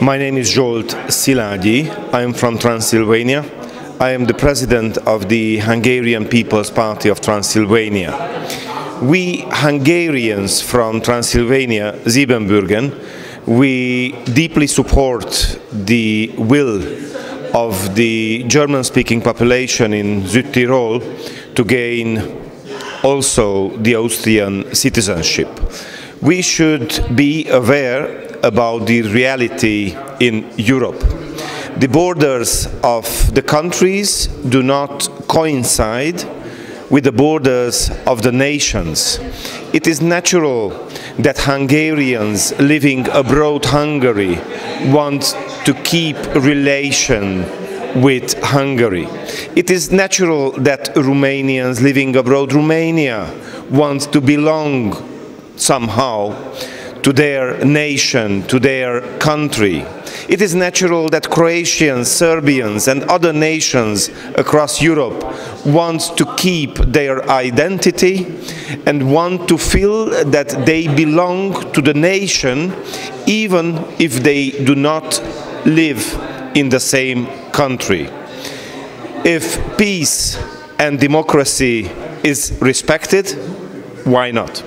My name is Zsolt Szilágyi. I am from Transylvania. I am the president of the Hungarian People's Party of Transylvania. We Hungarians from Transylvania, Siebenbürgen, we deeply support the will of the German-speaking population in Südtirol to gain also the Austrian citizenship. We should be aware about the reality in Europe. The borders of the countries do not coincide with the borders of the nations. It is natural that Hungarians living abroad Hungary want to keep relation with Hungary. It is natural that Romanians living abroad Romania want to belong somehow to their nation, to their country. It is natural that Croatians, Serbians and other nations across Europe want to keep their identity and want to feel that they belong to the nation even if they do not live in the same country. If peace and democracy is respected, why not?